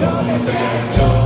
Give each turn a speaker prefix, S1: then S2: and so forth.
S1: Lord,